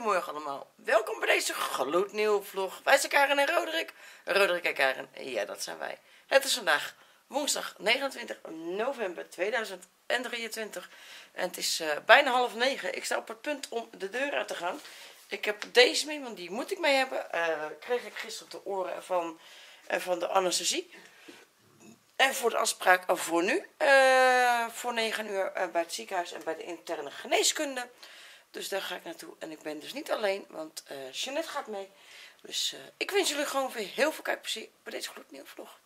Goedemorgen allemaal. Welkom bij deze gloednieuwe vlog. Wij zijn Karen en Roderick. Roderick en Karen, ja dat zijn wij. Het is vandaag woensdag 29 november 2023. En het is eh, bijna half negen. Ik sta op het punt om de deur uit te gaan. Ik heb deze mee, want die moet ik mee hebben. Eh, kreeg ik gisteren op de oren van, eh, van de anesthesie. En voor de afspraak voor nu, voor 9 uur bij het ziekenhuis en bij de interne geneeskunde. Dus daar ga ik naartoe. En ik ben dus niet alleen, want eh Jeanette gaat mee. Dus eh, ik wens jullie gewoon weer heel veel kijkplezier bij deze gloednieuwe vlog.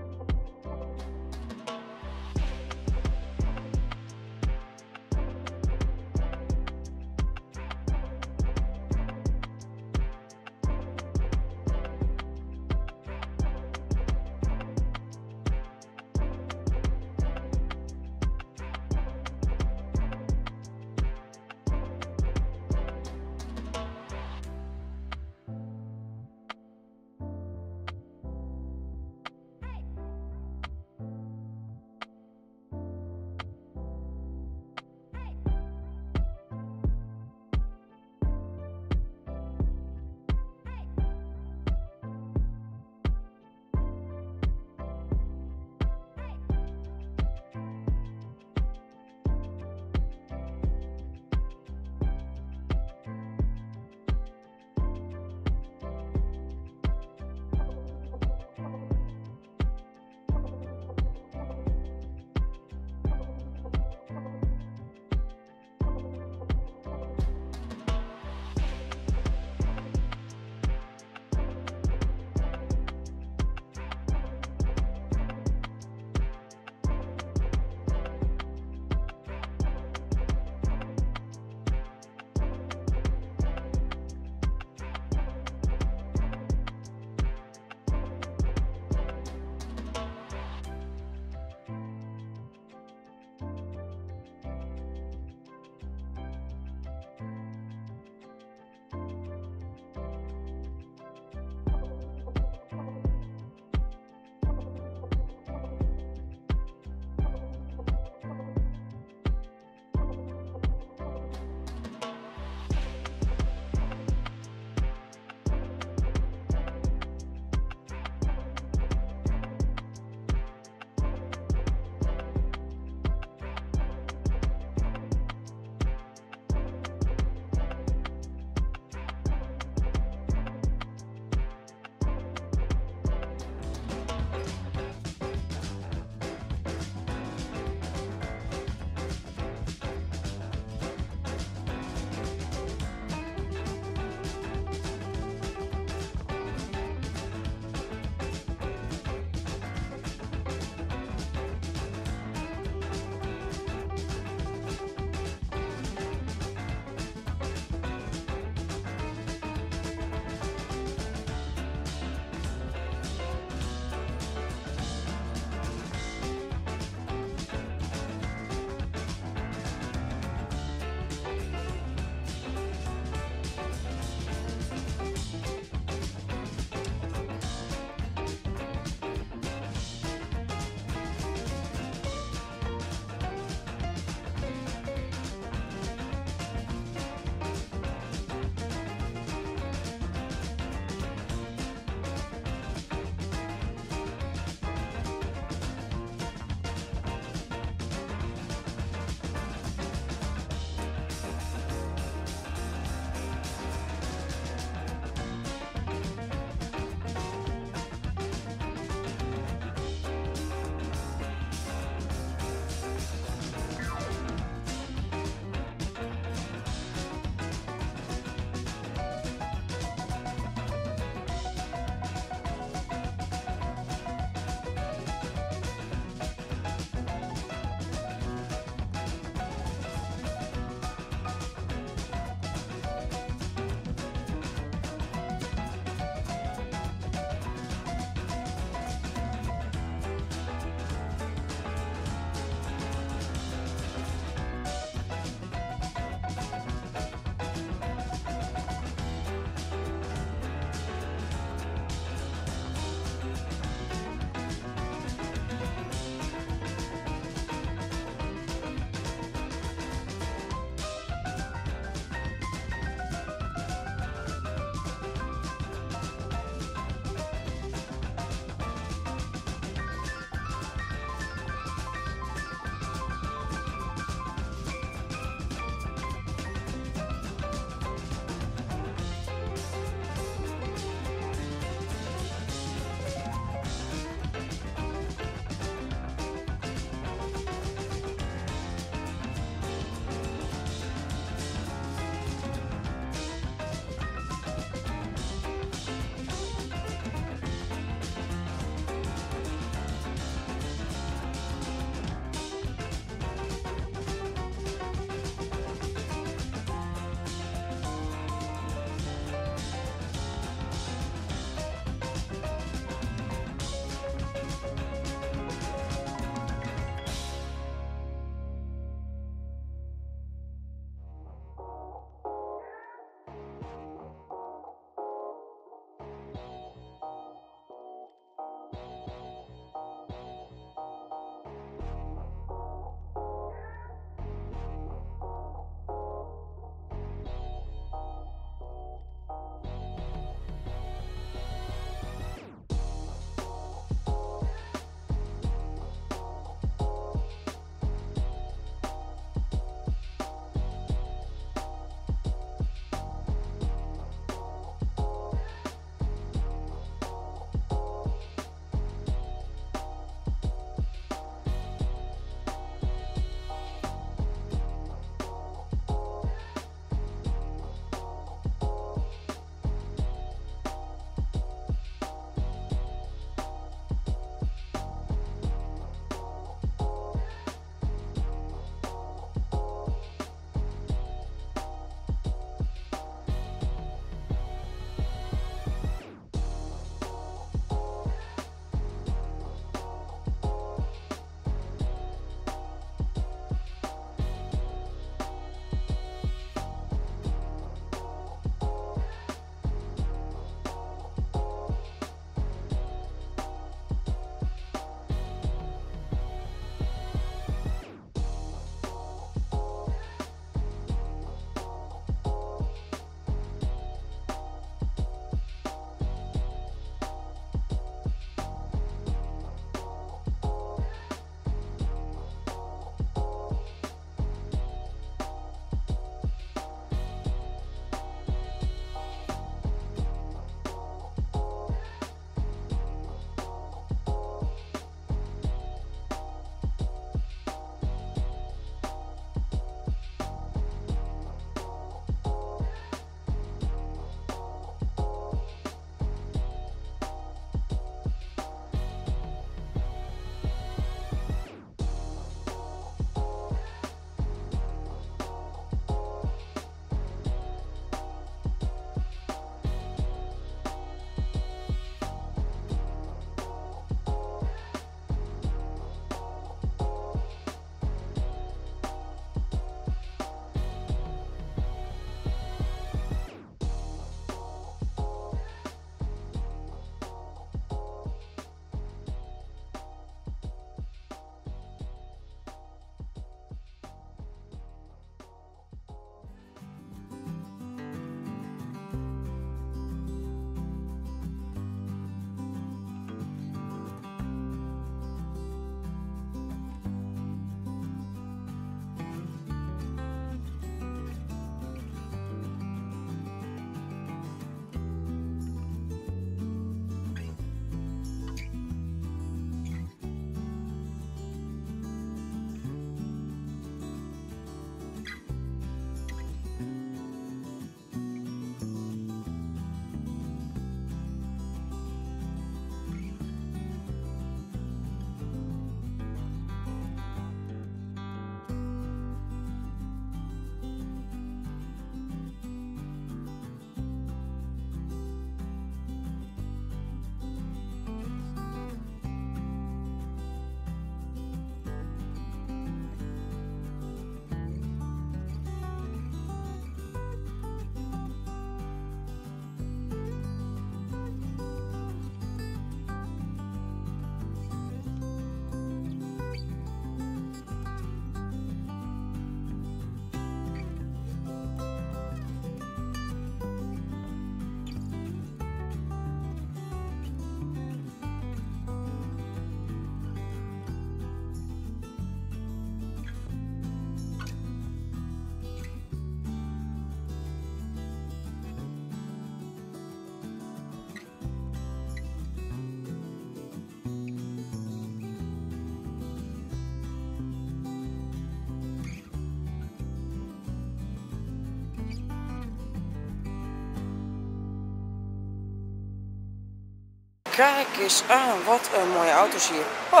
Kijk eens aan, wat een mooie auto's hier. Oh,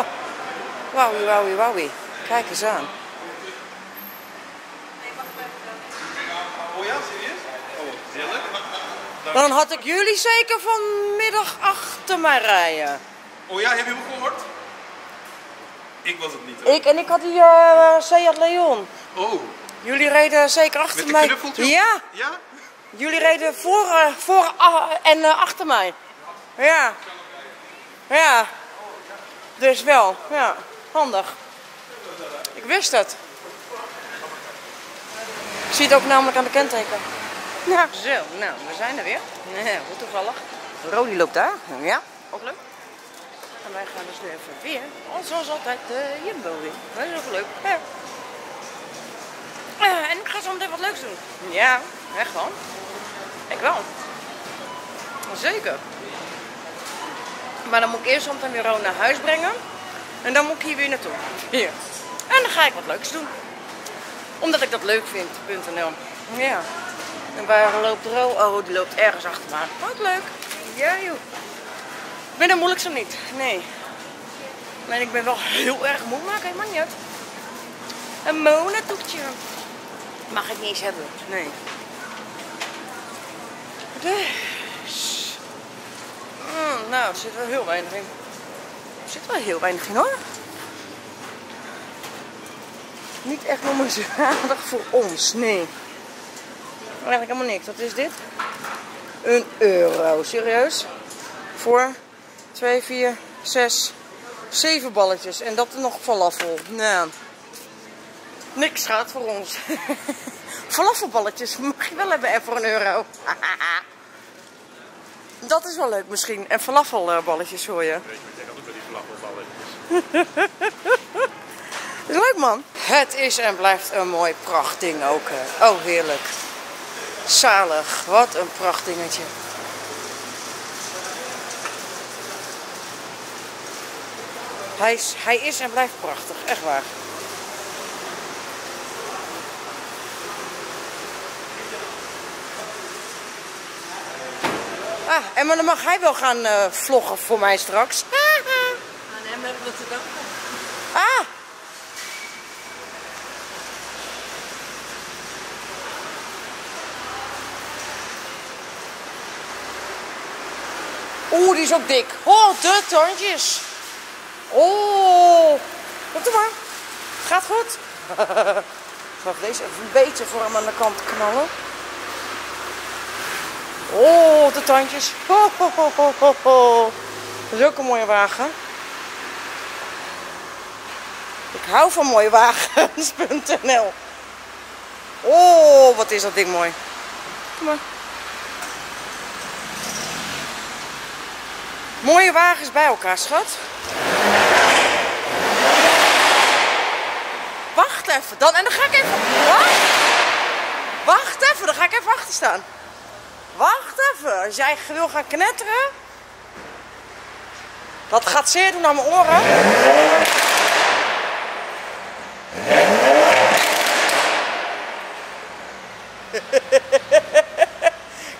wauwie, wauwie, wauwie. Kijk eens aan. Oh ja, serieus? Oh, heerlijk. Dan had ik jullie zeker vanmiddag achter mij rijden. Oh ja, heb je hem gehoord? Ik was het niet. hoor. Ik en ik had die eh Seat Leon. Oh, Jullie reden zeker achter met de mij. knuffeltje? Ja, Ja? jullie reden voor, eh, voor ah, en eh, achter mij. Ja. Ja. Dus wel, ja. Handig. Ik wist het. Ik zie het ook namelijk aan de kenteken. Nou, zo. Nou, we zijn er weer. Nee, hoe toevallig. Rodi loopt daar. Ja, ook leuk. En wij gaan dus nu even weer, al zoals altijd, de Jumbo weer. Dat is ook leuk. Ja. Eh, en ik ga zo meteen wat leuks doen. Ja, echt wel. Ik wel. Zeker. Maar dan moet ik eerst weer Ron naar huis brengen. En dan moet ik hier weer naartoe. Hier. En dan ga ik wat leuks doen. Omdat ik dat leuk vind. .nl. Ja. En waar loopt Ro? Oh, die loopt ergens achter me. Wat leuk. Ja, joh. Ik ben de moeilijkste niet. Nee. Maar ik ben wel heel erg moe, maar helemaal niet uit. Een monatoekje. Mag ik niet eens hebben. Nee. Dus. Mm, nou, er zit wel heel weinig in. Er zit wel heel weinig in hoor. Niet echt noemenswaardig voor ons, nee. Eigenlijk helemaal niks. Wat is dit? Een euro. Serieus? Voor 2, 4, 6, 7 balletjes. En dat nog falafel. Nou. Niks gaat voor ons. Falafelballetjes mag je wel hebben en voor een euro. Dat is wel leuk misschien. En falafelballetjes hoor je. Weet je wat jij kan doen met die flappelballetjes? Is leuk man. Het is en blijft een mooi prachtding ook. hè. Oh heerlijk. Zalig. Wat een prachtdingetje. Hij is, hij is en blijft prachtig. Echt waar. Ah, en maar dan mag hij wel gaan eh, vloggen voor mij straks. Aan hem hebben we ook nog. Ah! Oeh, die is ook dik. Oh, de tandjes. Oh. Doe maar. Gaat goed. Ik ga deze even een beetje voor hem aan de kant knallen. Oh, de tandjes. Dat is ook een mooie wagen. Ik hou van mooie wagens.nl. Oh, wat is dat ding mooi. Kom maar. Mooie wagens bij elkaar, schat. Wacht even, dan, en dan ga ik even... Wacht even, dan ga ik even achter staan. Wacht even, als jij wil gaan knetteren... Dat gaat zeer doen aan mijn oren.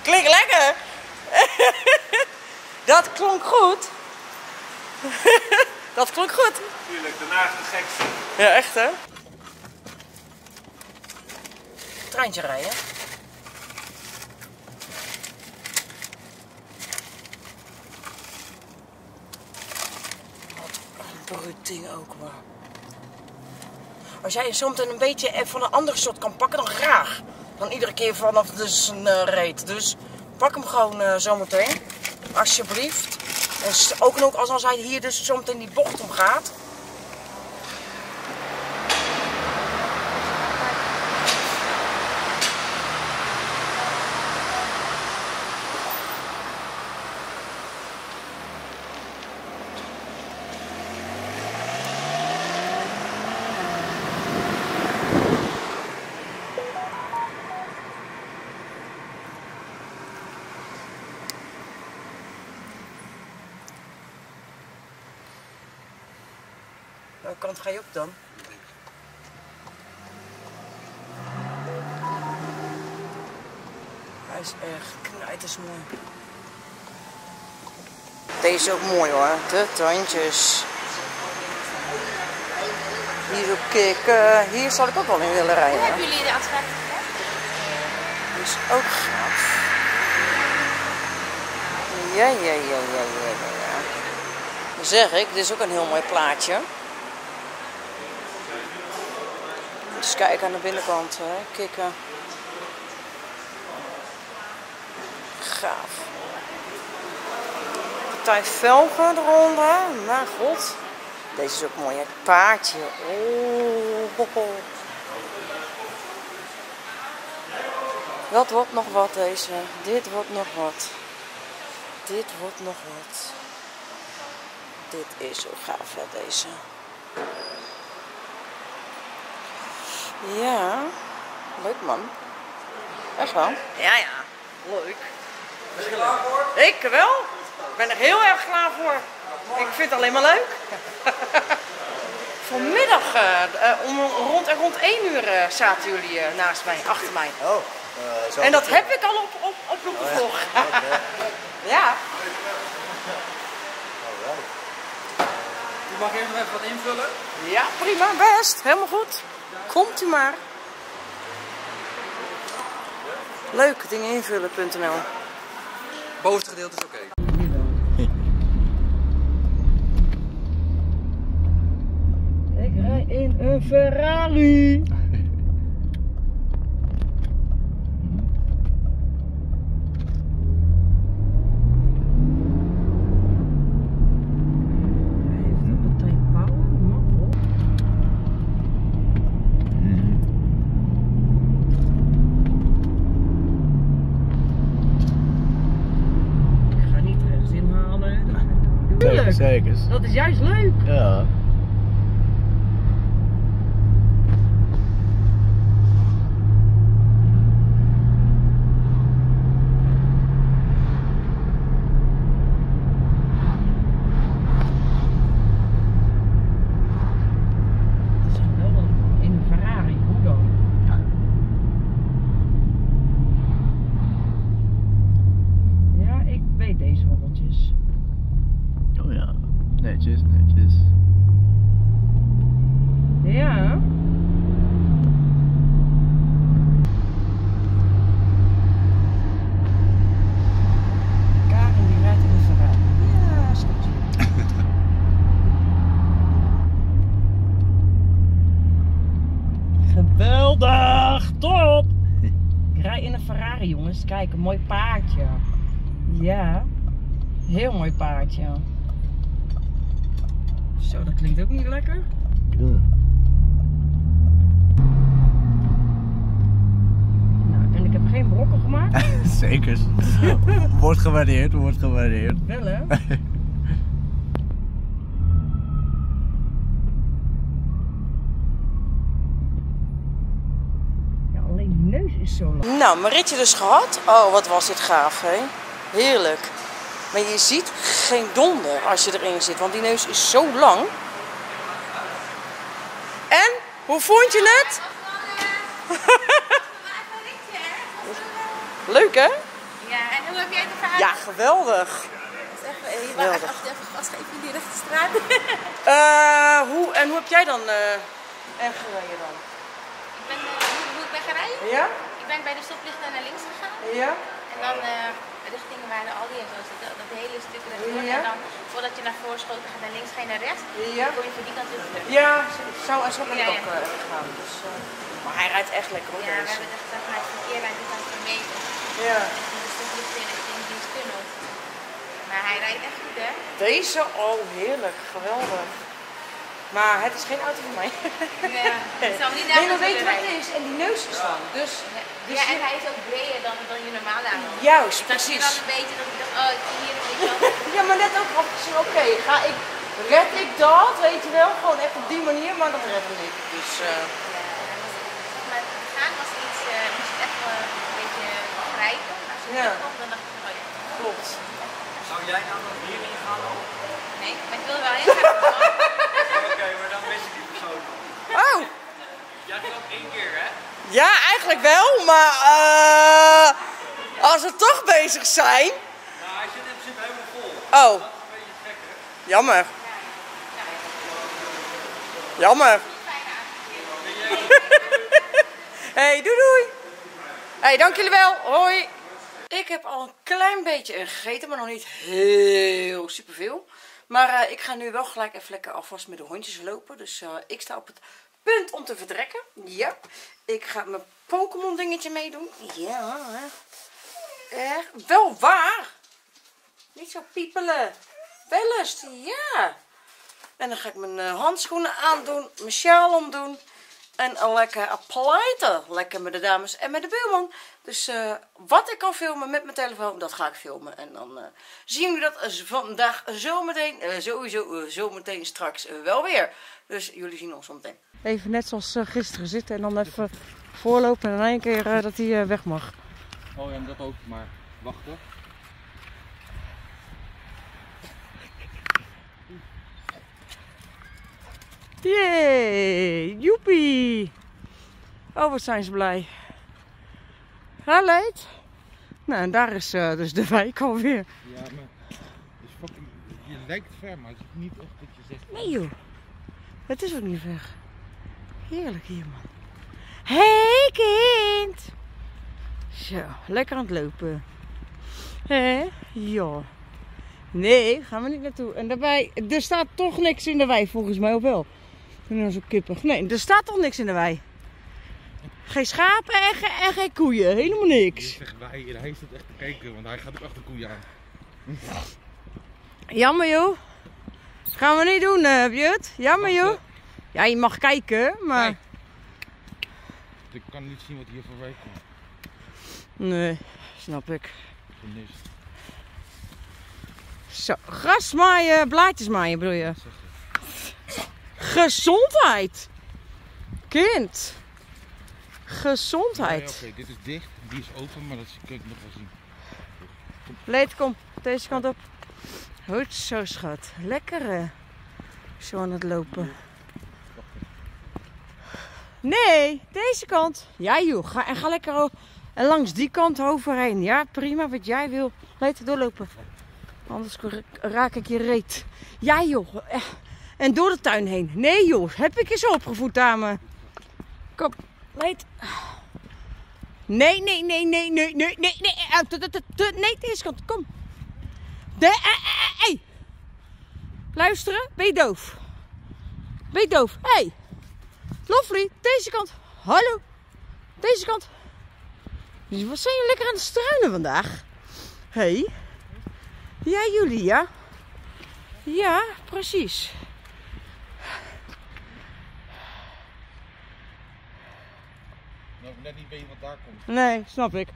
Klinkt lekker. Dat klonk goed. Dat klonk goed. Tuurlijk, daarna is de gekste. Ja, echt hè? Treintje rijden. Wat een bruut ding ook maar. Als jij soms een beetje eh, van een andere soort kan pakken, dan graag. Dan iedere keer vanaf de eh, reet. Dus pak hem gewoon eh, zometeen. Alsjeblieft. En s- ook als, hij hier dus zometeen die bocht om gaat. Kant ga je op dan? Hij is echt knijters mooi. Deze is ook mooi hoor. De tandjes. Hier zo kikken. Hier zal ik ook wel in willen rijden. Hebben jullie de afspraak? Die is ook gaaf. Ja, ja, ja, ja, ja. ja. Dan zeg ik, dit is ook een heel mooi plaatje. Kijken aan de binnenkant, hè. kikken. Gaaf. Partij velgen eronder. Mijn god. Deze is ook mooi, het paardje. Oh. Dat wordt nog wat deze. Dit wordt nog wat. Dit wordt nog wat. Dit is zo gaaf hè, deze. Ja, leuk man. Echt wel. Ja, ja. Leuk. Ik wel. Ik ben er heel erg klaar voor. Ik vind het alleen maar leuk. Vanmiddag, eh, eh, om, rond, en rond 1 uur eh, zaten jullie eh, naast mij, achter mij. Oh, eh, zo. En dat heb ik al op, op, op Loekenvlog. ja. U mag eerst nog even wat invullen. Ja, prima, best. Helemaal goed. Komt u maar. Leuk, dingen invullen.nl. Bovenste gedeelte is oké. Ik rij in een Ferrari. Hij heeft een partij power, man. Ik ga niet rechts inhalen. Zeker, Tuurlijk. zeker. Dat is juist leuk. Ja. Het is geweldig. In een Ferrari, hoe dan? Ja, ik weet deze hobbeltjes. Oh ja. Netjes, netjes. Ja. Karin die rijdt in een Ferrari. Ja, schatje. Geweldig! Top! Ik rij in een Ferrari, jongens. Kijk, een mooi paardje. Ja. Heel mooi paardje. Zo, dat klinkt ook niet lekker. Ja. Nou, en ik heb geen brokken gemaakt. Zeker. wordt gewaardeerd, wordt gewaardeerd. Wel hè? Ja, alleen die neus is zo lang. Nou, mijn ritje dus gehad. Oh, wat was dit gaaf, hè? Heerlijk. Maar je ziet geen donder als je erin zit, want die neus is zo lang. En? Hoe vond je het? Leuk, hè? Ja, en hoe heb jij het ervaren? Ja, geweldig. Eh, je Geweldig. even gas geven in die rechte straat. Eh, hoe, en hoe heb jij dan uh, en gereden dan? ik ben, eh, hoe, hoe ik ben gaan rijden? Ja? Ik ben bij de stoplichten naar links gegaan. Ja? En dan eh richting waar de Aldi en zo zit. Dat, hele stuk rechtdoor. Ja. En dan voordat je naar voren schoot, ga je naar links, ga je naar rechts. Ja? Dan kom je van die kant weer terug. Ja, zo en zo ben ik Ja, ook eh, gegaan. Dus, eh, maar hij rijdt echt lekker hoor, Ja, we hebben echt zeg maar, het verkeer aan die kant gemeten. Ja. En de stoplichten richting Diensttunnel. Maar hij rijdt echt goed, hè? Deze, oh heerlijk, geweldig. Maar het is geen auto voor mij. Ja, ik zal niet nee, maar weet je wat het is? En die neus is lang. Dus, dus Ja, en hij is ook breder dan, dan je normale auto. juist, Dat is precies. dan een beetje dat ik dacht, oh, ik zie hier een beetje Ja, maar net ook af oké, ga ik, red ik dat, weet je wel, gewoon echt op die manier, maar dat red ik niet. Dus, eh, Maar het gaan was iets, eh moest je echt wel een beetje grijpen. Als je Ja. terugkomt, dan dacht ik, oh ja, klopt. Zou jij nou nog hierin gaan? Nee, maar ik wil er wel in gaan. maar dan mis ik die persoon. Oh! Jij gaat één keer, hè? Ja, eigenlijk wel, maar eh, als we toch bezig zijn. Nou, hij zit in principe helemaal vol. Oh, Dat is een beetje Jammer. Jammer. hey, doei doei. hey, dank jullie wel. Hoi. Ik heb al een klein beetje gegeten, maar nog niet heel superveel. Maar eh, ik ga nu wel gelijk even lekker alvast met de hondjes lopen. Dus eh, ik sta op het punt om te vertrekken. Ja. Ik ga mijn Pokémon dingetje meedoen. Ja. Echt. Wel waar. Niet zo piepelen. Wel. Ja. En dan ga ik mijn eh, handschoenen aandoen. Mijn sjaal omdoen. En een lekker appliten. Lekker met de dames en met de buurman. Dus eh, wat ik kan filmen met mijn telefoon, dat ga ik filmen. En dan eh, zien jullie dat vandaag zometeen, uh, sowieso zometeen straks wel weer. Dus jullie zien ons zometeen. Even net zoals gisteren zitten en dan even voorlopen en in één keer dat hij weg mag. Oh ja, dat ook, maar wachten. Jee, joepie. Oh, wat zijn ze blij. Ha, leid? Nou, en daar is uh, dus de wijk alweer. Ja, maar is fucking, je lijkt ver, maar het is niet echt dat je zegt... Nee joh, het is ook niet ver. Heerlijk hier man. hey, kind! Zo, lekker aan het lopen. Hé? Ja. Nee, gaan we niet naartoe. En daarbij, er staat toch niks in de wei volgens mij, of wel? Ik ben nou zo kippig. Nee, er staat toch niks in de wei. Geen schapen en, ge en geen koeien. Helemaal niks. Je zegt wij en hij zit echt te kijken, want hij gaat ook achter koeien aan. Jammer joh. Gaan we niet doen, uh, Bjut. Jammer joh. Ja, je mag kijken, maar... Nee. Ik kan niet zien wat hier voor wijk komt. Nee, snap ik. Zo, gras maaien, blaadjes maaien bedoel je? Gezondheid. Kind. Gezondheid. Nee, Oké, dit is dicht, die is open, maar dat kan ik nog wel zien. Leed, kom. Deze kant op. Goed zo, schat. Lekker hè. Zo aan het lopen. Nee, deze kant. Ja joh, ga, en ga lekker en langs die kant overheen. Ja, prima, wat jij wil. Leed, doorlopen. Anders raak ik je reet. Ja joh. eh, En door de tuin heen. Nee joh, heb ik je zo opgevoed, dame. Kom. Nee, nee, nee, nee, nee, nee, nee, nee. eh, tu- Nee, deze kant, kom. De, eh, eh, eh, hey. Luisteren, ben je doof? Ben je doof? Hé. Hey. Deze kant. Hallo. Deze kant. Wat zijn lekker aan het struinen vandaag? Hé. Hey. Ja, jullie, ja? Ja, precies. Net niet weten wat daar komt. Nee, snap ik.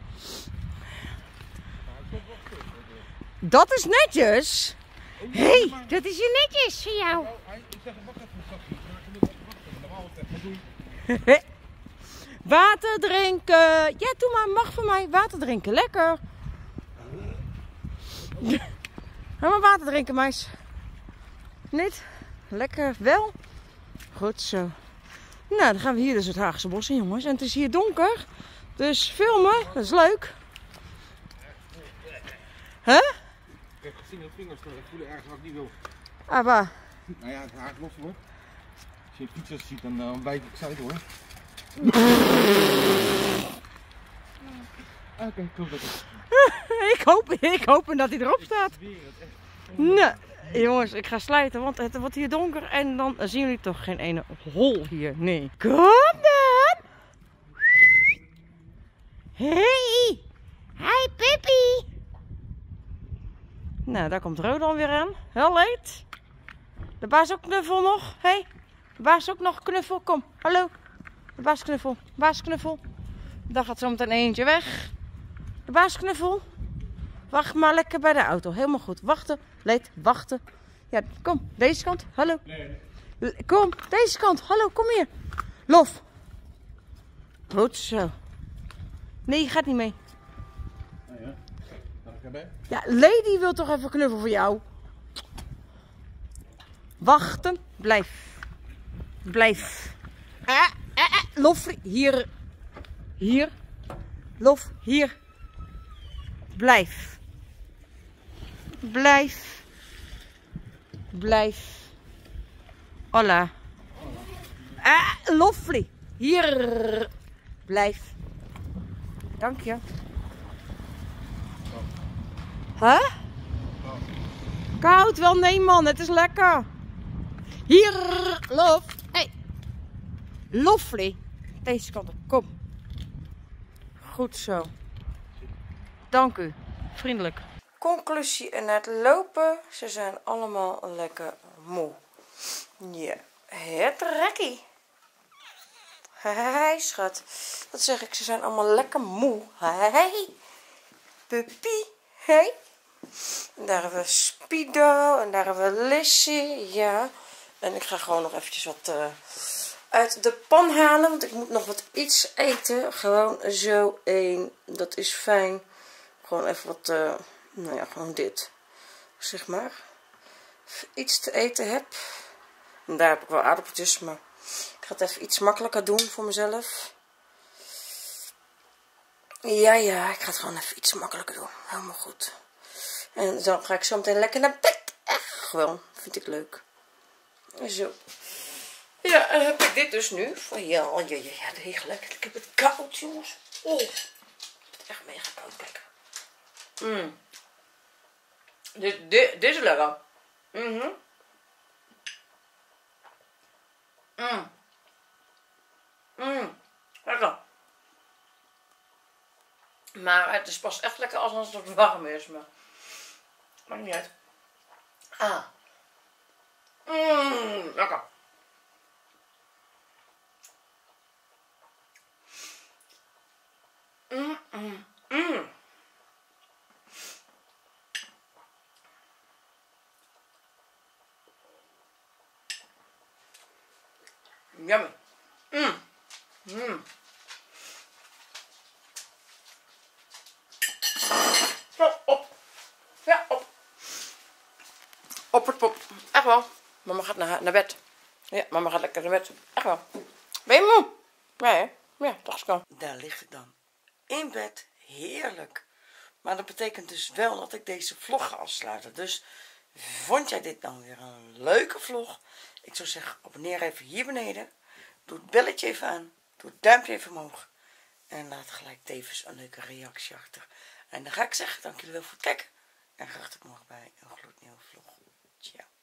Dat is netjes. Hé, hey, dat is je netjes voor jou. Hij, ik zeg, wacht even, zachtjes. Normaal. Water drinken. Ja, doe maar. Mag van mij. Water drinken. Lekker. Ga maar water drinken, meis. Niet? Lekker wel? Goed zo. Nou, dan gaan we hier dus het Haagse bos in, jongens. En het is hier donker. Dus filmen, dat is leuk. Huh? Ik heb gezien dat vingers, ik voel ergens wat ik niet wil. Ah, waar? Nou ja, het haakt los hoor. Als je fietsers ziet, dan uh, wijk ik zuid hoor. Oké, ik hoop dat Ik hoop, ik hoop dat hij erop staat. Nee, jongens, ik ga sluiten, want het wordt hier donker en dan zien jullie toch geen ene hol hier. Nee. Kom dan! Hey! Hi, Pippi! Nou, daar komt Rodan weer aan. Heel leed. De baas ook knuffel nog. Hey, de baas ook nog knuffel. Kom, hallo. De baas knuffel. Baas knuffel. Dan gaat zo meteen eentje weg. De baas knuffel. Wacht maar lekker bij de auto. Helemaal goed. Wachten. Leed, wachten. Ja, kom. Deze kant. Hallo. Kom. Deze kant. Hallo, kom hier. Lof. Goed zo. Nee, je gaat niet mee. Nou ja, ik erbij? Ja, Lady wil toch even knuffel voor jou. Wachten. Blijf. Blijf. Eh, eh, eh. Lof, hier. Hier. Lof, hier. Blijf. Blijf. Blijf. Hola. Ah, lovely. Hier. Blijf. Dank je. Huh? Koud wel? Nee man, het is lekker. Hier. Lof. Hey. Lovely. Deze kant op. Kom. Goed zo. Dank u. Vriendelijk. Conclusie en het lopen. Ze zijn allemaal lekker moe. Ja. Het rekkie. Hé, schat. Dat zeg ik. Ze zijn allemaal lekker moe. Hé. Puppy. Hé. En daar hebben we Spido. En daar hebben we Lissy. Ja. En ik ga gewoon nog eventjes wat uh, uit de pan halen. Want ik moet nog wat iets eten. Gewoon zo één. Dat is fijn. Gewoon even wat... Uh, nou ja, gewoon dit. Zeg maar. Iets te eten heb. En daar heb ik wel aardappeltjes, maar ik ga het even iets makkelijker doen voor mezelf. Ja, ja, ik ga het gewoon even iets makkelijker doen. Helemaal goed. En dan ga ik zo meteen lekker naar bed. Echt gewoon, vind ik leuk. Zo. Ja, en heb ik dit dus nu. Van ja, ja, ja, ja, degelijk. Ik heb het koud, jongens. Oh, het is echt mega koud, kijk. Mm. Dit, dit, dit is lekker. Mhm. Mm mm. Lekker. Maar het is pas echt lekker als het warm is. Maar maakt niet uit. Ah. Mmm, lekker. Mmm, mmm, mmm. Yummy. Mmm. Mmm. Ja, op. Ja, op. Op het. Echt wel. Mama gaat naar, naar bed. Ja, mama gaat lekker naar bed. Echt wel. Ben je moe? Ja, hè? Ja, dacht ik. Daar ligt ik dan. In bed. Heerlijk. Maar dat betekent dus wel dat ik deze vlog ga afsluiten. Dus vond jij dit dan weer een leuke vlog? Ik zou zeggen, abonneer even hier beneden. Doe het belletje even aan. Doe het duimpje even omhoog. En laat gelijk tevens een leuke reactie achter. En dan ga ik zeggen, dank jullie wel voor het kijken. En graag tot morgen bij een gloednieuwe vlog. Ciao.